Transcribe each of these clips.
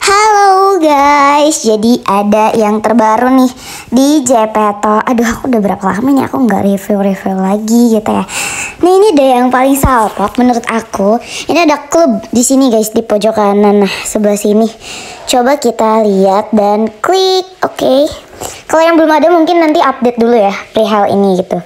Halo guys, jadi ada yang terbaru nih di Jepeto. Aduh, aku udah berapa lama nih aku nggak review-review lagi gitu ya. Nah ini ada yang paling salpok menurut aku. Ini ada klub di sini guys di pojok kanan, nah sebelah sini. Coba kita lihat dan klik, oke. Kalau yang belum ada mungkin nanti update dulu ya perihal ini gitu.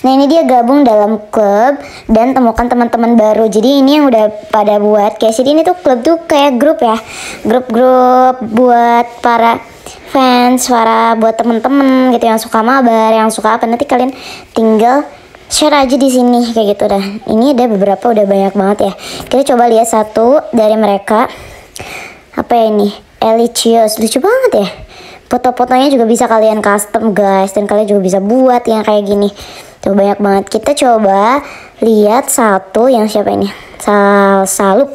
Nah ini dia gabung dalam klub dan temukan teman-teman baru. Jadi ini yang udah pada buat kayak sini ini tuh klub tuh kayak grup ya, grup-grup buat para fans, para buat temen-temen gitu yang suka mabar, yang suka apa nanti kalian tinggal share aja di sini kayak gitu dah. Ini ada beberapa udah banyak banget ya. Kita coba lihat satu dari mereka. Apa ya ini? Elicious, lucu banget ya. Foto-fotonya juga bisa kalian custom guys dan kalian juga bisa buat yang kayak gini. Tuh banyak banget. Kita coba lihat satu yang siapa ini? Sal Salup.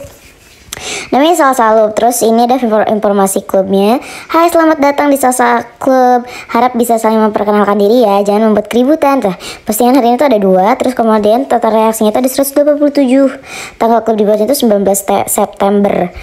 Namanya Sal Salup. Terus ini ada informasi klubnya. Hai, selamat datang di Salsa Club. Harap bisa saling memperkenalkan diri ya. Jangan membuat keributan. Tuh, postingan hari ini tuh ada dua. Terus kemudian total reaksinya itu ada 127. Tanggal klub dibuat itu 19 September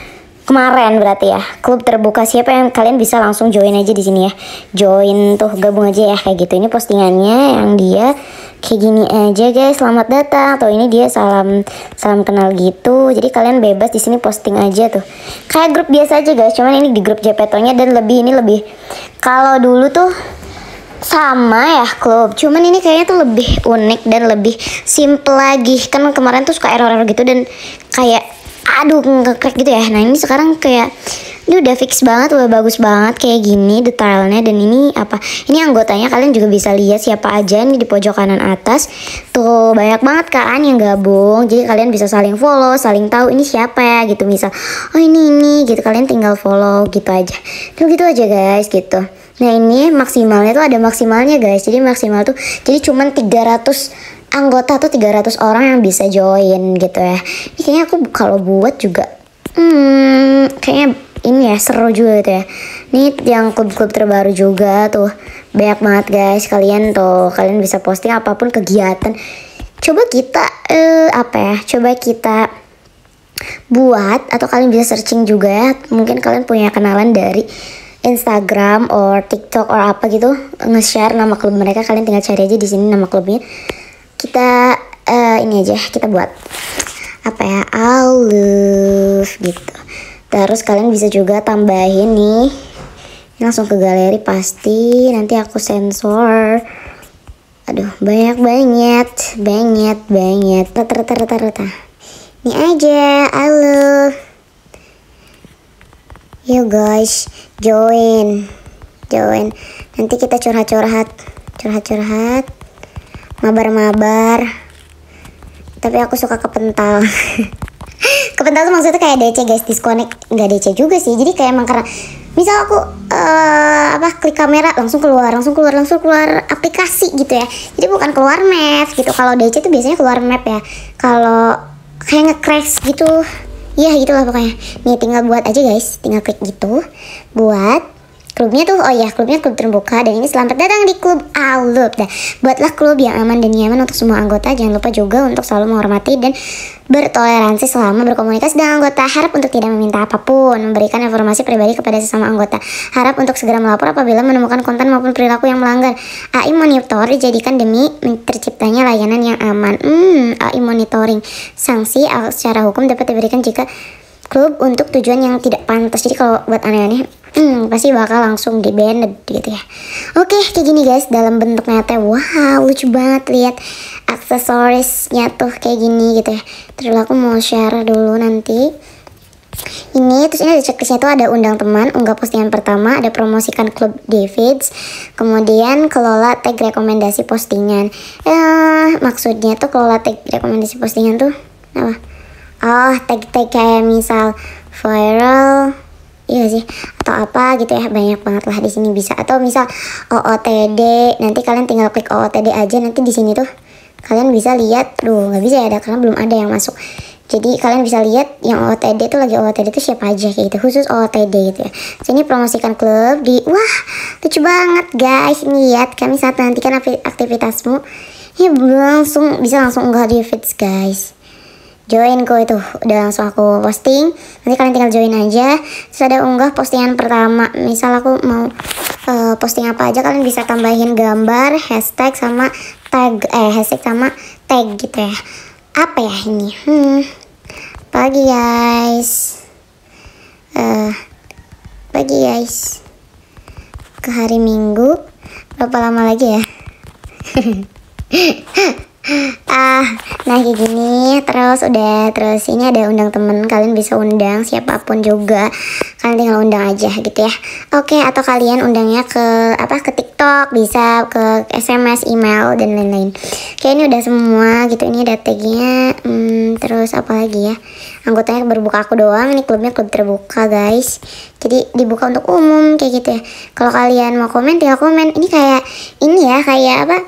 kemarin berarti ya klub terbuka siapa yang kalian bisa langsung join aja di sini ya join tuh gabung aja ya kayak gitu ini postingannya yang dia kayak gini aja guys. Selamat datang. Atau ini dia salam salam kenal gitu. Jadi kalian bebas di sini posting aja tuh. Kayak grup biasa aja guys. Cuman ini di grup Jepetonya dan lebih ini lebih. Kalau dulu tuh sama ya klub. Cuman ini kayaknya tuh lebih unik dan lebih simple lagi. Kan kemarin tuh suka error-error gitu dan kayak aduh ngekrek gitu ya. Nah ini sekarang kayak ini udah fix banget udah bagus banget kayak gini detailnya. Dan ini apa ini anggotanya kalian juga bisa lihat siapa aja nih di pojok kanan atas. Tuh banyak banget kan yang gabung. Jadi kalian bisa saling follow saling tahu ini siapa ya gitu. Misal oh ini ini gitu. Kalian tinggal follow gitu aja. Tuh gitu aja guys gitu. Nah ini maksimalnya tuh ada maksimalnya guys. Jadi maksimal tuh jadi cuman 300 anggota tuh 300 orang yang bisa join gitu ya. Ini kayaknya aku kalau buat juga hmm, kayaknya ini ya seru juga gitu ya. Ini yang klub-klub terbaru juga tuh. Banyak banget guys. Kalian tuh kalian bisa posting apa pun kegiatan. Coba kita uh, apa ya coba kita buat atau kalian bisa searching juga ya. Mungkin kalian punya kenalan dari Instagram or TikTok or apa gitu. Nge-share nama klub mereka. Kalian tinggal cari aja di sini nama klubnya kita uh, ini aja kita buat apa ya love gitu. Terus kalian bisa juga tambahin nih langsung ke galeri pasti nanti aku sensor. Aduh banyak banget banyak banget. Rata rata rata rata ini aja love yuk guys join. Join. Nanti kita curhat curhat curhat curhat mabar-mabar. Tapi aku suka kepental. Kepental tuh maksudnya kayak DC guys. Disconnect. Nggak DC juga sih. Jadi kayak emang karena misal aku uh, apa klik kamera langsung keluar langsung keluar langsung keluar aplikasi gitu ya. Jadi bukan keluar map gitu. Kalau DC tuh biasanya keluar map ya. Kalau kayak nge-crash gitu. Ya gitulah pokoknya. Nih tinggal buat aja guys. Tinggal klik gitu. Buat klubnya tuh oh ya klubnya klub terbuka dan ini selamat datang di klub Alup dah buatlah klub yang aman dan nyaman untuk semua anggota. Jangan lupa juga untuk selalu menghormati dan bertoleransi selama berkomunikasi dengan anggota. Harap untuk tidak meminta apa pun memberikan informasi pribadi kepada sesama anggota. Harap untuk segera melapor apabila menemukan konten maupun perilaku yang melanggar. AI monitor dijadikan demi terciptanya layanan yang aman. Hmm AI monitoring. Sanksi secara hukum dapat diberikan jika klub untuk tujuan yang tidak pantas. Jadi kalau buat aneh-aneh hmm, pasti bakal langsung di banned gitu ya. Oke kayak gini guys dalam bentuknya teh wow lucu banget lihat aksesorisnya tuh kayak gini gitu ya. Terus aku mau share dulu nanti. Ini terus ini ada checklistnya tuh ada undang teman unggah postingan pertama ada promosikan klub Davids kemudian kelola tag rekomendasi postingan. Eh maksudnya tuh kelola tag rekomendasi postingan tuh apa? Oh tag tag kayak misal viral iya sih? Atau apa gitu ya banyak banget lah di sini bisa. Atau misal OOTD nanti kalian tinggal klik OOTD aja nanti di sini tuh kalian bisa lihat. Duh nggak bisa ya ada karena belum ada yang masuk. Jadi kalian bisa lihat yang OOTD tuh lagi OOTD tuh siapa aja kayak gitu. Khusus OOTD gitu ya. Sini promosikan klub di wah lucu banget guys. Ini lihat kami saat nantikan aktivitasmu. Ya langsung bisa langsung enggak di feeds guys join kok itu. Udah langsung aku posting. Nanti kalian tinggal join aja. Terus ada unggah postingan pertama. Misal aku mau uh, posting apa aja kalian bisa tambahin gambar hashtag sama tag eh hashtag sama tag gitu ya. Apa ya ini? Hmm. Pagi guys? Uh, pagi guys? Ke hari minggu. Berapa lama lagi ya ah nah kayak gini terus udah terus ini ada undang temen kalian bisa undang siapa pun juga. Kalian tinggal undang aja gitu ya. Oke atau kalian undangnya ke apa ke TikTok bisa ke SMS email dan lain-lain. Oke ini udah semua gitu ini ada tagnya. Hmm, terus apa lagi ya? Anggotanya berbuka aku doang ini klubnya klub terbuka guys. Jadi dibuka untuk umum kayak gitu ya. Kalau kalian mau komen tinggal komen. Ini kayak ini ya kayak apa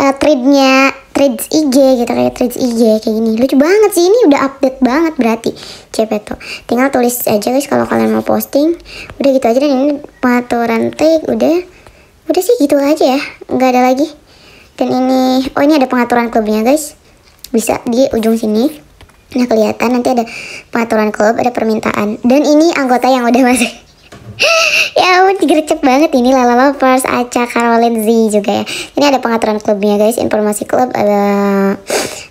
uh, threadnya threads IG gitu kayak threads IG kayak gini. Lucu banget sih ini udah update banget berarti. Cepeto tinggal tulis aja guys kalau kalian mau posting. Udah gitu aja dan ini pengaturan tag udah udah sih gitu aja ya. Nggak ada lagi. Dan ini oh ini ada pengaturan klubnya guys. Bisa di ujung sini. Nah kelihatan nanti ada pengaturan klub ada permintaan. Dan ini anggota yang udah masuk ya ampun gercep banget ini Lala Lovers, Aca, Caroline Z juga ya. Ini ada pengaturan klubnya guys. Informasi klub ada.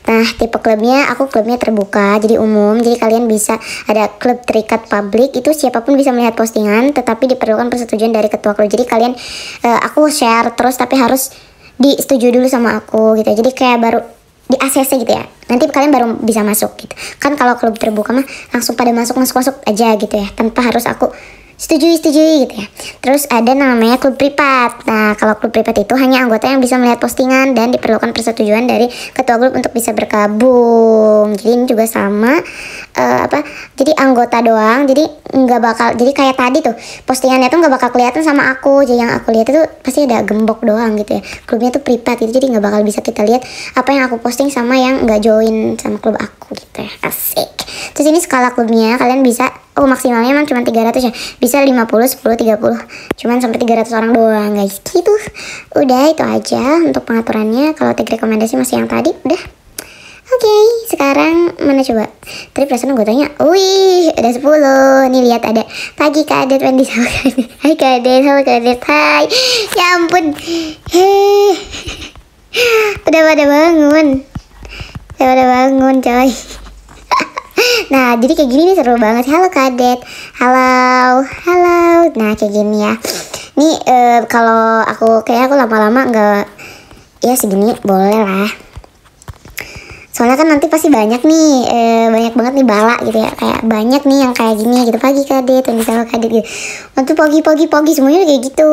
Nah tipe klubnya aku klubnya terbuka jadi umum. Jadi kalian bisa ada klub terikat publik. Itu siapa pun bisa melihat postingan tetapi diperlukan persetujuan dari ketua klub. Jadi kalian uh, aku share terus tapi harus disetujui dulu sama aku gitu. Jadi kayak baru di ACC gitu ya. Nanti kalian baru bisa masuk gitu. Kan kalau klub terbuka mah langsung pada masuk masuk masuk aja gitu ya. Tanpa harus aku setuju setuju gitu ya. Terus ada namanya klub privat nah kalau klub privat itu hanya anggota yang bisa melihat postingan dan diperlukan persetujuan dari ketua grup untuk bisa bergabung jadi ini juga sama uh, apa jadi anggota doang jadi nggak bakal jadi kayak tadi tuh postingannya tuh nggak bakal kelihatan sama aku. Jadi yang aku lihat itu pasti ada gembok doang gitu ya. Klubnya tuh privat itu jadi nggak bakal bisa kita lihat apa yang aku posting sama yang nggak join sama klub aku gitu ya. Asik. Terus ini skala klubnya kalian bisa oh maksimalnya emang cuma 300 ya bisa 50 10 30 cuman sampai 300 orang doang guys gitu udah itu aja untuk pengaturannya kalau tag rekomendasi masih yang tadi udah Oke, okay, sekarang mana coba? Tadi perasaan gue tanya, wih, ada 10. Nih lihat ada pagi kadet Wendy sama kadet. Hai kadet, halo kadet, hai. Ya ampun. Hei. Udah pada bangun. Udah pada bangun, coy. Nah, jadi kayak gini nih seru banget. Halo kadet. Halo, halo. Nah, kayak gini ya. Nih uh, kalau aku kayak aku lama-lama nggak ya segini boleh lah. Soalnya kan nanti pasti banyak nih, eh, banyak banget nih bala gitu ya. Kayak banyak nih yang kayak gini gitu. Pagi kadet, yang sama kadet gitu. Waktu pagi-pagi pagi semuanya kayak gitu.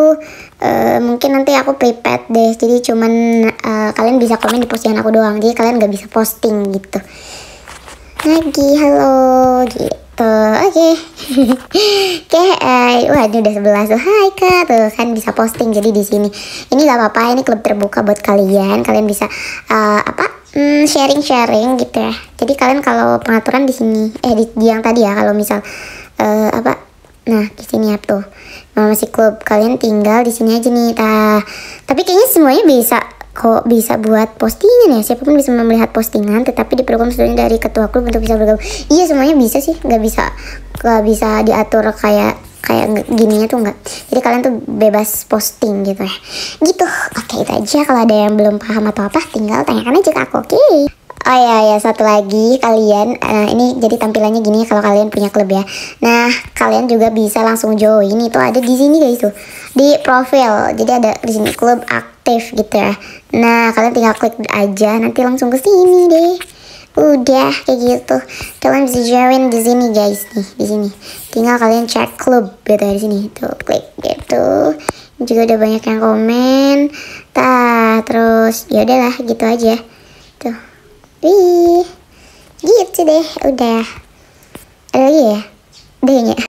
Uh, mungkin nanti aku prepared deh. Jadi cuman uh, kalian bisa komen di postingan aku doang. Jadi kalian nggak bisa posting gitu lagi halo gitu. Oke. Okay. oke okay, wah ini udah sebelas. Tuh hai kak. Tuh kan bisa posting jadi di sini. Ini gak apa-apa ini klub terbuka buat kalian. Kalian bisa uh, apa hmm, sharing sharing gitu ya. Jadi kalian kalau pengaturan di sini eh di, di yang tadi ya kalau misal uh, apa nah di sini ya tuh. Masih klub kalian tinggal di sini aja nih ta tapi kayaknya semuanya bisa kok bisa buat postingan ya siapa pun bisa melihat postingan tetapi diperlukan sesuatu dari ketua klub untuk bisa bergabung. Iya semuanya bisa sih nggak bisa nggak bisa diatur kayak kayak gininya tuh nggak. Jadi kalian tuh bebas posting gitu ya. Gitu oke itu aja. Kalau ada yang belum paham atau apa tinggal tanyakan aja ke aku oke? okay? Oh ya ya satu lagi kalian uh, ini jadi tampilannya gini kalau kalian punya klub ya. Nah kalian juga bisa langsung join itu ada di sini guys tuh di profil. Jadi ada di sini klub aktif gitu ya. Nah kalian tinggal klik aja nanti langsung ke sini deh. Udah kayak gitu. Kalian bisa join di sini guys nih di sini. Tinggal kalian cek klub gitu ya di sini tuh klik gitu. Ini juga udah banyak yang komen. Tah terus ya udahlah gitu aja tuh. Wih, gitu deh, udah. Ada lagi ya? Udah ya?